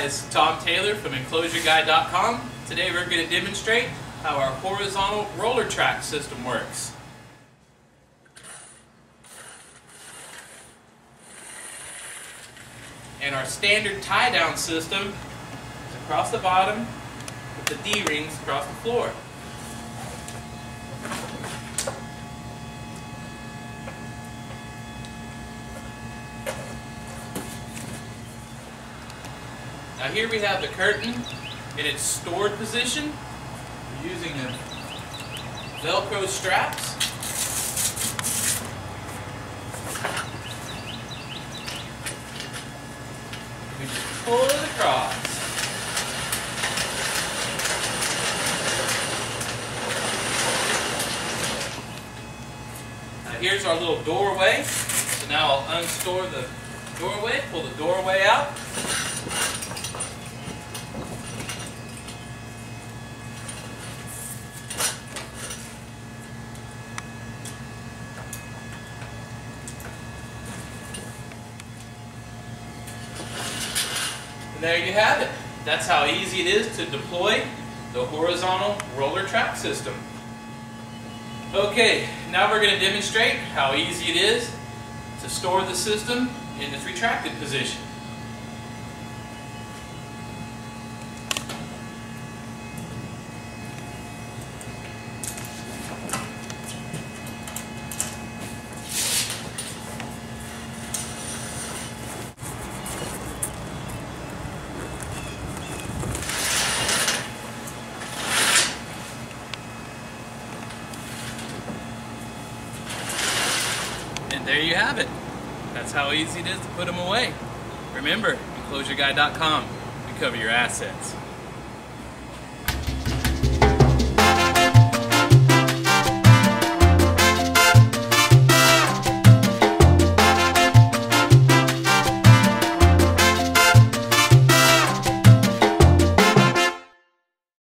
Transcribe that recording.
Hi, it's Tom Taylor from EnclosureGuy.com. Today we're going to demonstrate how our horizontal roller track system works. And our standard tie-down system is across the bottom with the D-rings across the floor. Now here we have the curtain in its stored position. We're using the Velcro straps. We just pull it across. Now here's our little doorway. So now I'll unstore the doorway, pull the doorway out. And there you have it. That's how easy it is to deploy the horizontal roller track system. Okay, now we're going to demonstrate how easy it is to store the system in its retracted position. And there you have it. That's how easy it is to put them away. Remember, EnclosureGuy.com. We cover your assets.